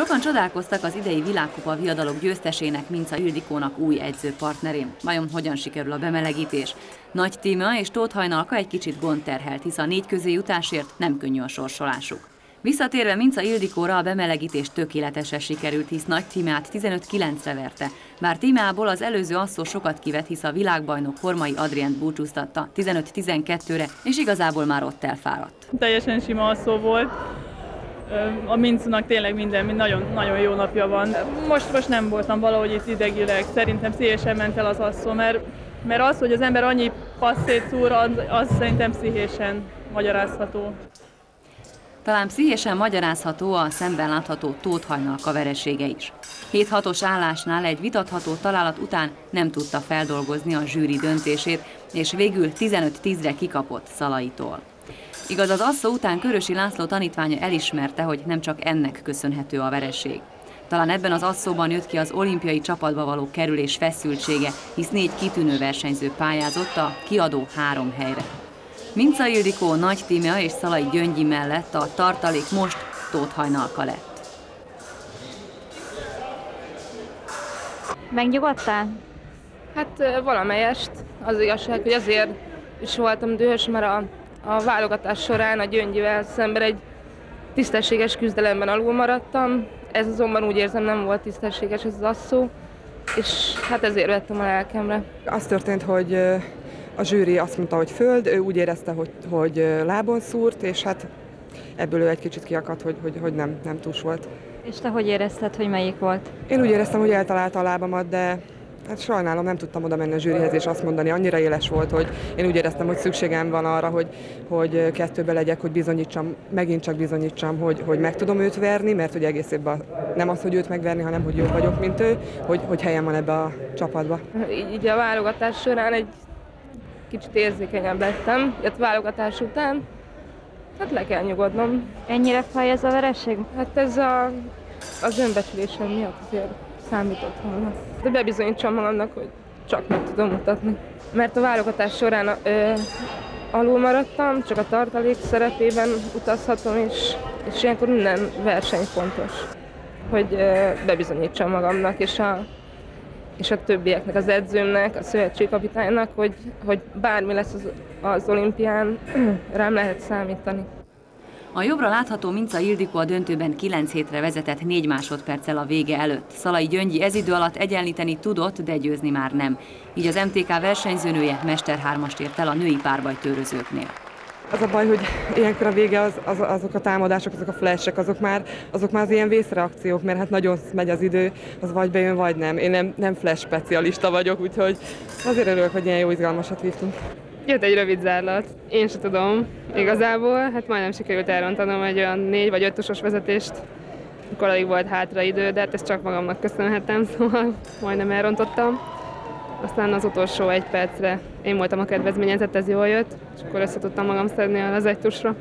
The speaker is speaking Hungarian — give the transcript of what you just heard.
Sokan csodálkoztak az idei világkupa viadalok győztesének, Minca Ildikónak új edzőpartnerén. Vajon hogyan sikerül a bemelegítés? Nagy Tíma és Tóth Hajnalka egy kicsit gondterhelt, hisz a négy közé jutásért nem könnyű a sorsolásuk. Visszatérve Minca Ildikóra a bemelegítés tökéletesen sikerült, hisz Nagy Tímát 15-9-re verte. Bár Tímából az előző asszó sokat kivet, hisz a világbajnok Hormai Adrient búcsúztatta 15-12-re, és igazából már ott elfáradt. Teljesen sima asszó volt. A Mincunak tényleg minden, nagyon, nagyon jó napja van. Most, most nem voltam valahogy itt idegileg, szerintem szívesen ment el az asszó, mert, mert az, hogy az ember annyi passzét szúr, az, az szerintem pszichésen magyarázható. Talán pszichésen magyarázható a szemben látható Tóth Hajnalka veresége is. 7-6-os állásnál egy vitatható találat után nem tudta feldolgozni a zsűri döntését, és végül 15-10-re kikapott Szalaitól. Igaz, az asszó után Körösi László tanítványa elismerte, hogy nem csak ennek köszönhető a vereség. Talán ebben az asszóban jött ki az olimpiai csapatba való kerülés feszültsége, hisz négy kitűnő versenyző pályázott a kiadó három helyre. Minca Ildikó, Nagy Tímea és Szalai Gyöngyi mellett a tartalék most Tóth Hajnalka lett. Megnyugodtál? Hát valamelyest. Az igazság, hogy azért is voltam dühös, mert a, a válogatás során a Gyöngyivel szemben egy tisztességes küzdelemben alul maradtam. Ez azonban úgy érzem nem volt tisztességes ez az asszó, és hát ezért vettem a lelkemre. Az történt, hogy a zsűri azt mondta, hogy föld, ő úgy érezte, hogy, hogy lábon szúrt, és hát ebből ő egy kicsit kiakadt, hogy, hogy, hogy nem, nem túls volt. És te hogy érezted, hogy melyik volt? Én úgy éreztem, hogy eltalálta a lábamat, de hát sajnálom, nem tudtam oda menni a zsűrihez és azt mondani, annyira éles volt, hogy én úgy éreztem, hogy szükségem van arra, hogy, hogy kettőbe legyek, hogy bizonyítsam, megint csak bizonyítsam, hogy, hogy meg tudom őt verni, mert hogy egész évben nem az, hogy őt megverni, hanem hogy jobb vagyok, mint ő, hogy, hogy helyem van ebbe a csapatba. Így, így a válogatás során egy kicsit érzékenyebb lettem, jött válogatás után, hát le kell nyugodnom. Ennyire fáj ez a vereség? Hát ez a, az önbecsülésem miatt azért számított volna. De bebizonyítsam magamnak, hogy csak meg tudom mutatni. Mert a válogatás során ö, alul maradtam, csak a tartalék szerepében utazhatom, és, és ilyenkor minden verseny fontos, hogy ö, bebizonyítsam magamnak, és a és a többieknek, az edzőmnek, a szövetségkapitánynak, hogy, hogy bármi lesz az, az olimpián, rám lehet számítani. A jobbra látható Minca Ildikó a döntőben 9 hétre vezetett 4 másodperccel a vége előtt. Szalai Gyöngyi ez idő alatt egyenlíteni tudott, de győzni már nem. Így az MTK versenyzőnője Mester 3-ast ért el a női párbajtőrözőknél. Az a baj, hogy ilyenkor a vége az, az, azok a támadások, azok a flashek, azok már, azok már az ilyen vészreakciók, mert hát nagyon megy az idő, az vagy bejön, vagy nem. Én nem, nem flash specialista vagyok, úgyhogy azért örülök, hogy ilyen jó izgalmasat vívtunk. Jött egy rövid zárlat. Én se tudom igazából, hát majdnem sikerült elrontanom egy olyan négy vagy ötösos vezetést, akkor alig volt hátra idő, de hát ezt csak magamnak köszönhetem, szóval majdnem elrontottam. Aztán az utolsó egy percre én voltam a kedvezményezett, ez jól jött, és akkor össze tudtam magam szedni az egy tusra.